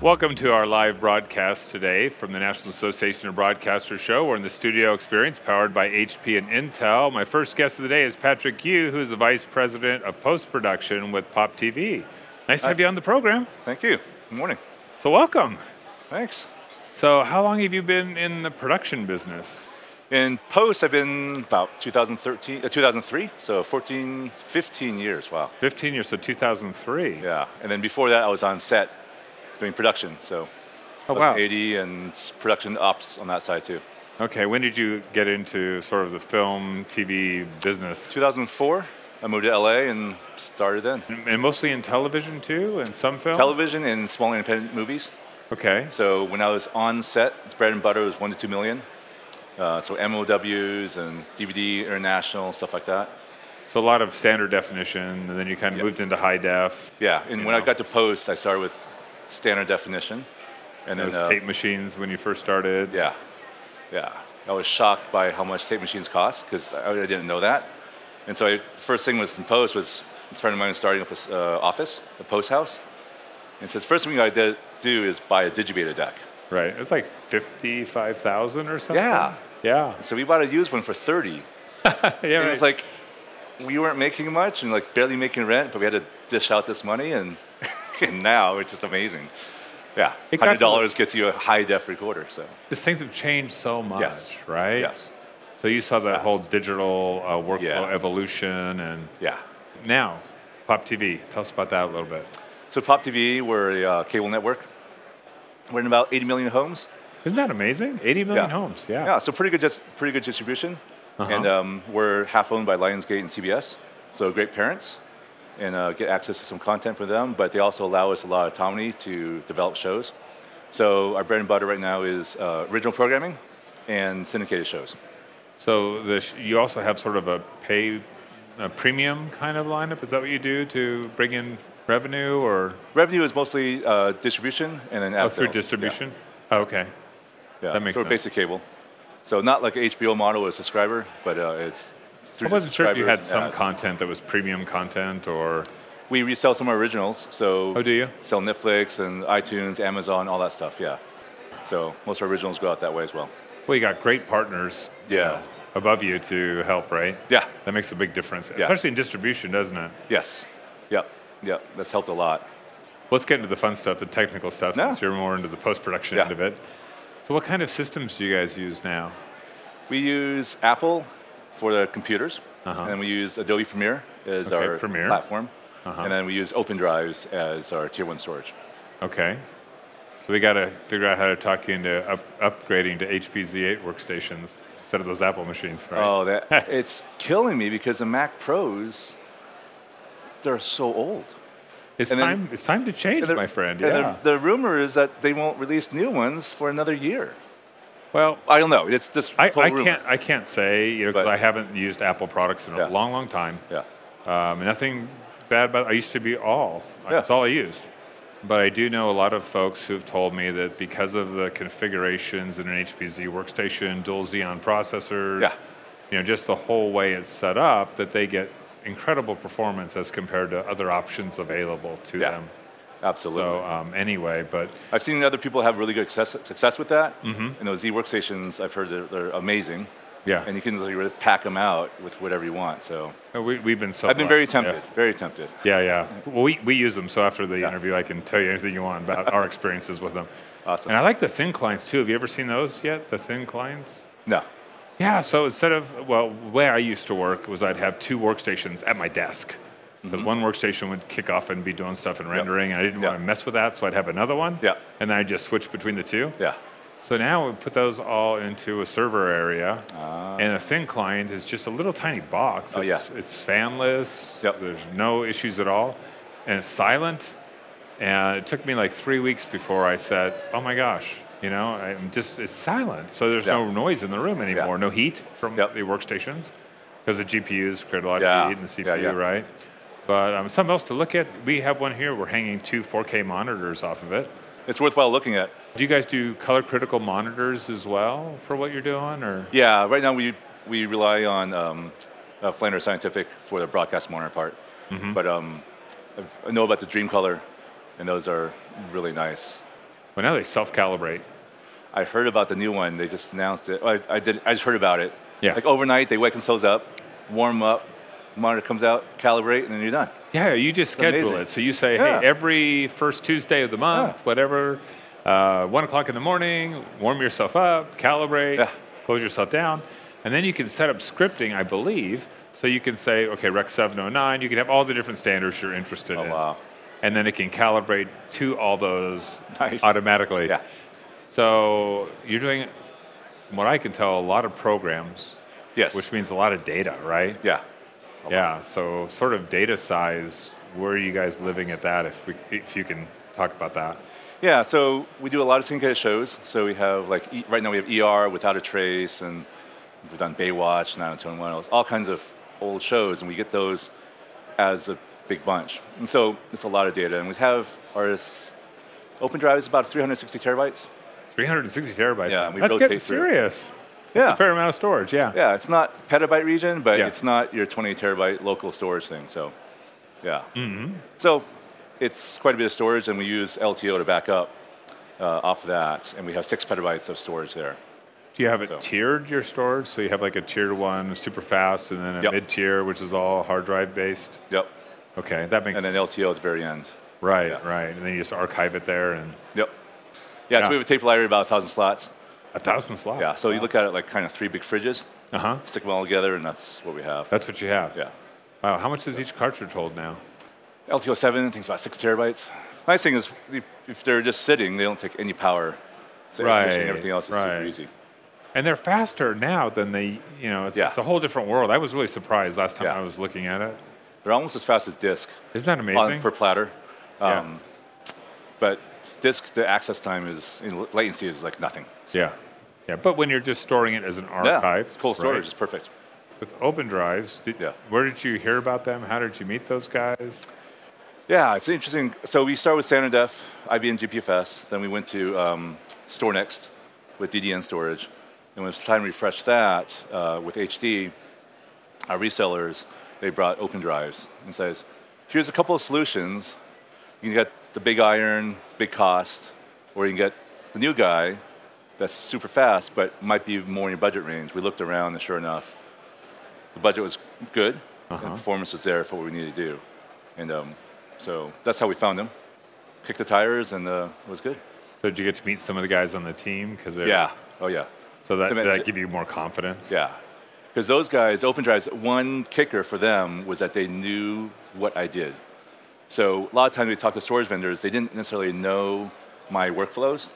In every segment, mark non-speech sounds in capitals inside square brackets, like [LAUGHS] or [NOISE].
Welcome to our live broadcast today from the National Association of Broadcasters show. We're in the studio experience powered by HP and Intel. My first guest of the day is Patrick Yew, who is the Vice President of Post Production with Pop TV. Nice to have you on the program. Thank you. Good morning. So, welcome. Thanks. So, how long have you been in the production business? In post, I've been about 2013, uh, 2003, so 14, 15 years. Wow. 15 years, so 2003. Yeah, and then before that, I was on set doing production. So, oh wow, 80 and production ops on that side too. Okay, when did you get into sort of the film, TV business? 2004. I moved to LA and started then. And mostly in television too, and some film. Television and small independent movies. Okay. So when I was on set, bread and butter was one to two million. Uh, so MOWs and DVD International stuff like that. So a lot of standard definition, and then you kind of yep. moved into high def. Yeah, and when know. I got to post, I started with standard definition. And Those then uh, tape machines when you first started. Yeah, yeah. I was shocked by how much tape machines cost because I, I, didn't know that. And so I, first thing was in post was a friend of mine was starting up an uh, office, a post house. And says first thing I did do is buy a digibeta deck. Right. It's like fifty-five thousand or something. Yeah. Yeah. So we bought a used one for thirty. [LAUGHS] yeah. And right. it was like we weren't making much and like barely making rent, but we had to dish out this money and [LAUGHS] and now it's just amazing. Yeah, hundred dollars gets you a high def recorder. So these things have changed so much, yes. right? Yes. So you saw that Fast. whole digital uh, workflow yeah. evolution, and yeah. Now, Pop TV. Tell us about that a little bit. So Pop TV, we're a uh, cable network. We're in about 80 million homes. Isn't that amazing? 80 million yeah. homes. Yeah. Yeah. So pretty good, just pretty good distribution. Uh-huh. And um, we're half owned by Lionsgate and CBS. So great parents and uh, get access to some content for them, but they also allow us a lot of autonomy to develop shows. So our bread and butter right now is uh, original programming and syndicated shows. So sh- you also have sort of a pay a premium kind of lineup. Is that what you do to bring in revenue or? Revenue is mostly uh, distribution and then ad oh, through distribution. Yeah. Oh, okay. Yeah, that makes so sense. basic cable. So not like HBO model with a subscriber, but uh, it's I wasn't sure if you had some ads. content that was premium content or. We resell some originals, so. Oh, do you? Sell Netflix and iTunes, Amazon, all that stuff. Yeah. So most of our originals go out that way as well. Well, you got great partners. Yeah. Above you to help, right? Yeah. That makes a big difference, yeah. especially in distribution, doesn't it? Yes. Yep. Yep. That's helped a lot. Let's get into the fun stuff, the technical stuff, no. since you're more into the post-production yeah. end of it. So, what kind of systems do you guys use now? We use Apple for the computers. Uh-huh. And then we use Adobe Premiere as okay, our Premiere. platform. Uh-huh. And then we use OpenDrives as our tier one storage. Okay. So we got to figure out how to talk you into up, upgrading to HP Z8 workstations instead of those Apple machines, right? Oh, that [LAUGHS] it's killing me because the Mac Pros, they're so old. It's and time. Then, it's time to change, my friend. Yeah. The, the rumor is that they won't release new ones for another year. Well, I don't know. It's just I, I can't I can't say you know because I haven't used Apple products in a yeah. long long time. Yeah. Um, nothing bad about. I used to be all. Yeah. That's all I used. But I do know a lot of folks who've told me that because of the configurations in an HP Z workstation, dual Xeon processors, yeah. you know, just the whole way it's set up, that they get incredible performance as compared to other options available to yeah. them. Absolutely. So um, anyway, but I've seen other people have really good success, success with that. Mm-hmm. And those Z workstations, I've heard they're, they're, amazing. Yeah. And you can really pack them out with whatever you want. So we, we've been so. I've been blessed. very tempted. Yeah. Very tempted. Yeah, yeah. Well, we, we use them. So after the yeah. interview, I can tell you anything you want about our experiences with them. Awesome. And I like the thin clients too. Have you ever seen those yet? The thin clients? No. Yeah. So instead of well, the way I used to work was I'd have two workstations at my desk because mm-hmm. one workstation would kick off and be doing stuff and rendering, yep. and I didn't yep. want to mess with that, so I'd have another one. Yeah. And then I just switch between the two. Yeah. So now we put those all into a server area, uh, and a thin client is just a little tiny box. Oh, it's, yeah. it's fanless. Yep. There's no issues at all, and it's silent. And it took me like three weeks before I said, "Oh my gosh, you know, I'm just it's silent. So there's no noise in the room anymore, no heat from the workstations, because the GPUs create a lot of heat and the CPU, right? But um, something else to look at. We have one here. We're hanging two 4K monitors off of it. It's worthwhile looking at. Do you guys do color critical monitors as well for what you're doing, or? Yeah, right now we we rely on um, uh, Flanders Scientific for the broadcast monitor part. Mm-hmm. But um, I know about the DreamColor, and those are really nice. Well, now they self-calibrate. I heard about the new one. They just announced it. I, I did. I just heard about it. Yeah. Like overnight, they wake themselves up, warm up, monitor comes out, calibrate, and then you're done. Yeah, you just schedule amazing. it. So you say, Yeah. hey, every first Tuesday of the month, Yeah. whatever, uh, one o'clock in the morning, warm yourself up, calibrate, Yeah. close yourself down, and then you can set up scripting, I believe. So you can say, okay, Rec 709. You can have all the different standards you're interested Oh in, wow. and then it can calibrate to all those Nice. automatically. Yeah. So you're doing, from what I can tell, a lot of programs, Yes. which means a lot of data, right? yeah. Yeah, so sort of data size, where are you guys living at that, if, we, if you can talk about that? Yeah, so we do a lot of syndicated shows. So we have like e- right now we have ER without a trace, and we've done Baywatch, 90210, all kinds of old shows, and we get those as a big bunch. And so it's a lot of data, and we have our Open Drive is about 360 terabytes. 360 terabytes. Yeah, we That's getting serious. Yeah, A fair amount of storage, yeah. yeah, it's not petabyte region, but Yeah. it's not your 20 terabyte local storage thing. So, yeah. Mm-hmm. So it's quite a bit of storage, and we use LTO to back up uh, off of that, and we have six petabytes of storage there. Do you have it So- tiered, your storage? So you have like a tier one, super fast, and then a Yep. mid tier, which is all hard drive based? Yep. Okay, that makes sense. And then LTO at the very end. Right, yeah. right. And then you just archive it there and Yep. Yeah, Yeah. so we have a tape library about a thousand slots. A thousand slots. Yeah, so you look at it like kind of three big fridges, Uh huh. stick them all together, and that's what we have. That's what you have. yeah. Wow, how much does each cartridge hold now? LTO 7, I think it's about six terabytes. Nice thing is, if- they're just sitting, they don't take any power. So Right, everything- else is right. super easy. And they're faster now than they, you know, it's, Yeah. it's a whole different world. I was really surprised last time Yeah. I was looking at it. They're almost as fast as disk Isn't that on, amazing? per platter. Yeah. Um, But disk, the access time is, latency is like nothing. yeah. Yeah, but when you're just storing it as an archive, Yeah, cold storage right? is perfect. With OpenDrives, did, Yeah. where did you hear about them? How did you meet those guys? Yeah, it's interesting. So we started with Standard Def, IBM GPFS. Then we went to um, StorNext with DDN storage. And when it was time to refresh that uh, with HD, our resellers, they brought open drives and says, here's a couple of solutions. You can get the big iron, big cost, or you can get the new guy that's super fast, but might be more in your budget range. We looked around, and sure enough, the budget was good, and Uh-huh. the performance was there for what we needed to do. And um, so that's how we found him. Kicked the tires, and uh, it was good. So did you get to meet some of the guys on the team? Because Yeah. Oh, yeah. So that, So did that- that give you more confidence? Yeah. Because those guys, OpenDrives, one kicker for them was that they knew what I did. So a lot of times we talk to storage vendors, they didn't necessarily know my workflows,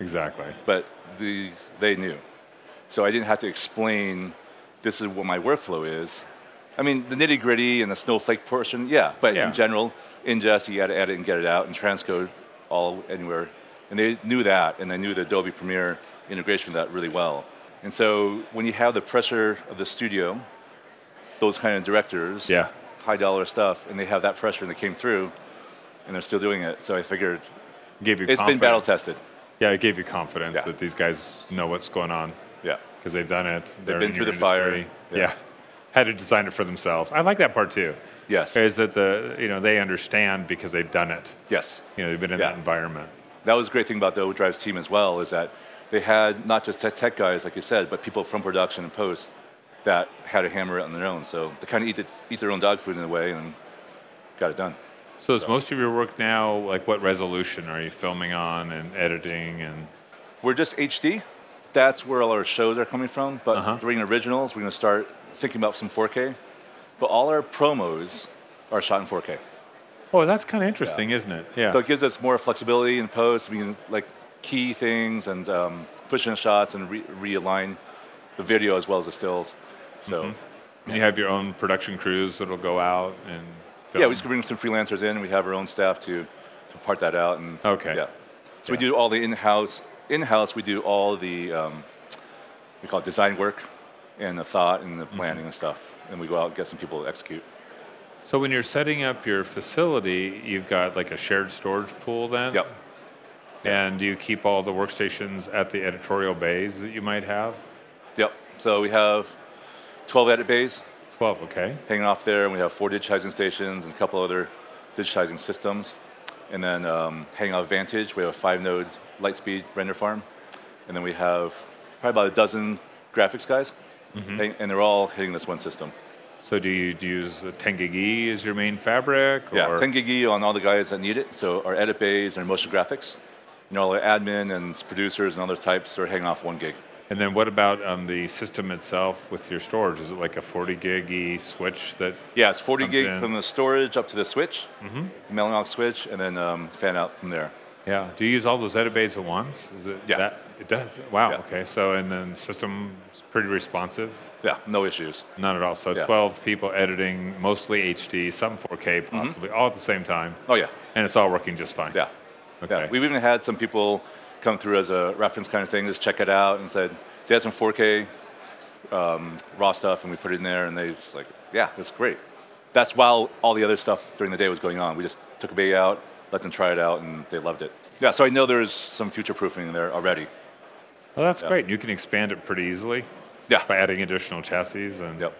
Exactly. but the, they knew. So I didn't have to explain this is what my workflow is. I mean, the nitty gritty and the snowflake portion, yeah, but Yeah. in general, ingest, you got to edit and get it out, and transcode all anywhere. And they knew that, and they knew the Adobe Premiere integration of that really well. And so when you have the pressure of the studio, those kind of directors, Yeah. High dollar stuff, and they have that pressure and they came through, and they're still doing it. So I figured Gave you it's been battle tested. Yeah, it gave you confidence Yeah. that these guys know what's going on Yeah. because they've done it. They're been through the fire. Yeah. Yeah. Had to design it for themselves. I like that part too. Yes. Is that the you know they understand because they've done it. Yes. You know they've been in Yeah. that environment. that was a great thing about the OpenDrives team as well is that they had not just tech guys like you said, but people from production and post that had to hammer it on their own. So they kind of eat, it, eat their own dog food in a way and got it done. So is most of your work now like what resolution are you filming on and editing and We're just HD. That's where all our shows are coming from. But Uh-huh. during originals, we're going to start thinking about some 4K. But all our promos are shot in 4K. Oh, that's kind of interesting, isn't it? Yeah. So it gives us more flexibility in post. We can like key things and um, push in shots and re- realign the video as well as the stills. So. And you have your own production crews that'll go out and film. Yeah, we just bring some freelancers in. and We have our own staff to, to part that out. And Okay. Yeah. So we do all the in-house. In-house, we do all the um, we call it design work and the thought and the Mm-hmm. planning and stuff. And we go out and get some people to execute. So when you're setting up your facility, you've got like a shared storage pool then? Yep. And do you keep all the workstations at the editorial bays that you might have? Yep. So we have 12 edit bays 12, okay. hanging off there, and we have four digitizing stations and a couple other digitizing systems. And then um, off Vantage, we have a five node Lightspeed render farm. And then we have probably about a dozen graphics guys. Mm-hmm. And, and they're all hitting this one system. So do you, do you use 10 gig E as your main fabric? Yeah, 10 gig E on all the guys that need it. So our edit bays and our motion graphics. You know, all the admin and producers and other types are hanging off one gig. And then what about um, the system itself with your storage? Is it like a 40 gig E switch that? Yeah, it's 40 gig in. from the storage up to the switch, Mm-hmm. Mellanox switch, and then um, fan out from there. Yeah. Do you use all those bays at once? Is it Yeah. that? It does. Wow. Yeah. Okay. So and then system is pretty responsive. Yeah, no issues. Not at all. So Yeah. 12 people editing, mostly HD, some 4K, possibly all at the same time, Oh yeah, and it's all working just fine. yeah. Okay. Yeah, we've even had some people come through as a reference kind of thing, just check it out and said, they had some 4K um, raw stuff and we put it in there and they just like, yeah, that's great. That's while all the other stuff during the day was going on. We just took a bay out, let them try it out and they loved it. Yeah, so I know there's some future proofing there already. Well, that's Yeah. great. You can expand it pretty easily Yeah. by adding additional chassis and Yep.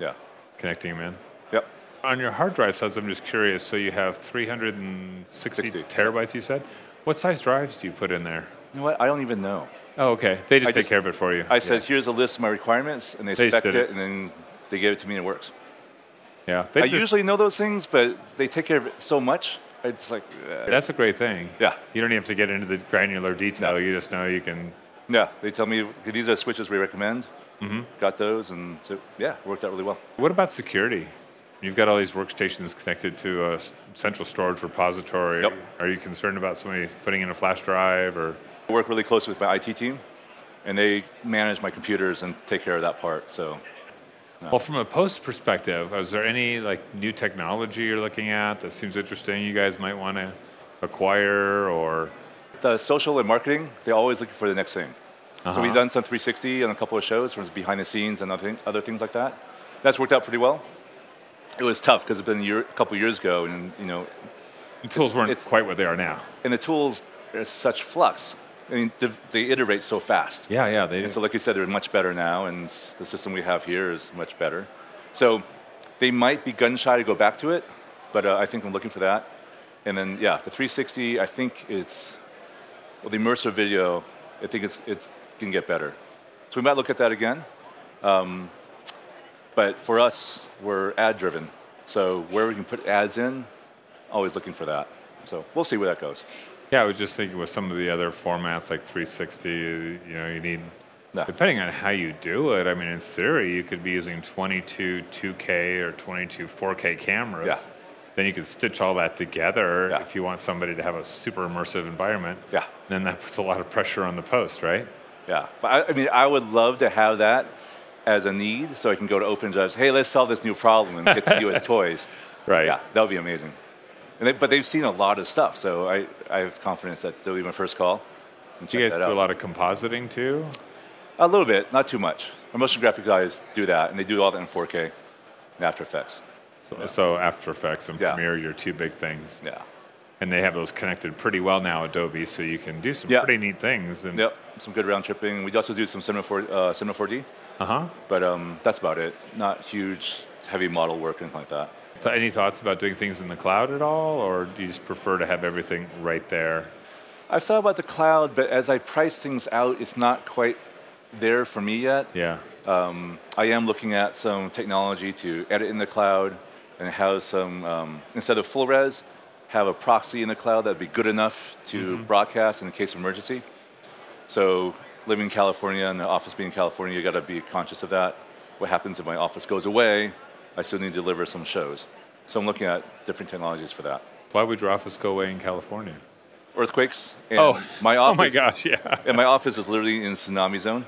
Yeah. connecting them in. Yep. On your hard drive size, I'm just curious. So you have 360 60. terabytes, you said. What size drives do you put in there? You know what? I don't even know. Oh, okay. They just I take just- care of it for you. I said, here's a list of my requirements, and they, They spec it, it. and then they gave it to me, and it works. yeah. They I usually know those things, but they take care of it so much. It's like, uh, That's a great thing. yeah, You don't even have to get into the granular detail. No. You just know you can. yeah. They tell me these are switches we recommend. Mm-hmm. Got those, and so yeah, worked out really well. What about security? You've got all these workstations connected to a central storage repository. Yep. Are you concerned about somebody putting in a flash drive or? I work really closely with my IT team, and they manage my computers and take care of that part. So Well, from a post perspective, is there any like new technology you're looking at that seems interesting? You guys might want to acquire or. the social and marketing, they're always looking for the next thing. So Uh-huh. we've done some 360 on a couple of shows from behind the scenes and other, other things like that. That's worked out pretty well. It was tough because it's been a, year, a couple years ago, and you know, The tools weren't It's- quite what they are now. and the tools are such flux. I mean, they, they iterate so fast. Yeah, yeah, they And so, like you said, they're much better now, and the system we have here is much better. So, they might be gun shy to go back to it, but uh, I think I'm looking for that. And then, yeah, the 360, I think it's well, the immersive video. I think it's it's can get better. So we might look at that again. Um, but for us, we're ad driven. So where we can put ads in, always looking for that. So we'll see where that goes. Yeah, I was just thinking with some of the other formats like 360, you know, you need, No. depending on how you do it, I mean, in theory, you could be using 22 2K or 22 4K cameras. Yeah. Then you could stitch all that together Yeah. if you want somebody to have a super immersive environment. Yeah. Then that puts a lot of pressure on the post, right? Yeah, but I, I mean, I would love to have that as a need, so I can go to OpenDrives. Hey, let's solve this new problem and get the [LAUGHS] U.S. toys. Right. Yeah, that would be amazing. And they, but they've seen a lot of stuff, so I, I have confidence that they'll be my first call. And Do you guys do out. a lot of compositing too? A little bit, not too much. Our motion graphic guys do that, and they do all that in 4K and After Effects. So, so After Effects and Yeah. Premiere, your two big things. Yeah. And they have those connected pretty well now, at Adobe, so you can do some Yeah. pretty neat things. And, Yep, some good round tripping. We also do some Cinema, 4, uh, Cinema 4D, Uh-huh. but um, that's about it. Not huge, heavy model work or anything like that. Th- Any thoughts about doing things in the cloud at all, or do you just prefer to have everything right there? I've thought about the cloud, but as I price things out, it's not quite there for me yet. Yeah. Um, I am looking at some technology to edit in the cloud and have some, um, instead of full res, have a proxy in the cloud that'd be good enough to broadcast in case of emergency. So living in California and the office being in California, you got to be conscious of that. What happens if my office goes away? I still need to deliver some shows. So I'm looking at different technologies for that. Why would your office go away in California? Earthquakes. And Oh, [LAUGHS] oh my office. oh my gosh, yeah. And my office is literally in tsunami zone.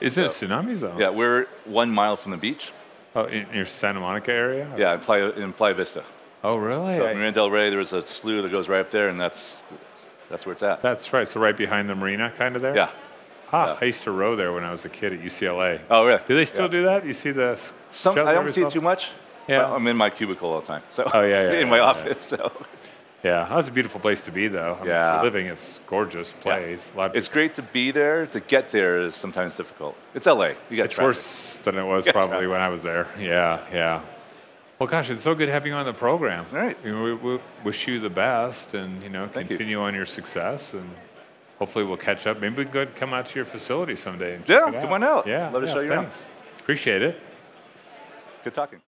Is it a tsunami zone? Yeah, we're one mile from the beach. Oh, in your Santa Monica area? Yeah, in Playa, in Playa Vista. Oh, really? So Marina Del Rey, there was a slough that goes right up there, and that's that's where it's at. that's right. So right behind the marina, kind of there. yeah. Ah, yeah. I used to row there when I was a kid at UCLA. Oh, really? Do they still Yeah. do that? You see the Some, I don't see it too much. Yeah. but I'm in my cubicle all the time. So Oh, yeah, yeah, [LAUGHS] in my yeah, yeah. office. So Yeah, that was a beautiful place to be, though. I mean, Yeah. for living, it's gorgeous place. Of it's great to be there. To get there is sometimes difficult. It's LA. You got It's traffic. worse than it was Yeah. probably when I was there. Yeah, yeah. Well, gosh, it's so good having you on the program. All right. You know, we, we wish you the best, and you know, Thank you. continue on your success, and hopefully we'll catch up. Maybe we can go come out to your facility someday. And Yeah, come on out. Yeah, Love to show you around. thanks. Appreciate it. Good talking.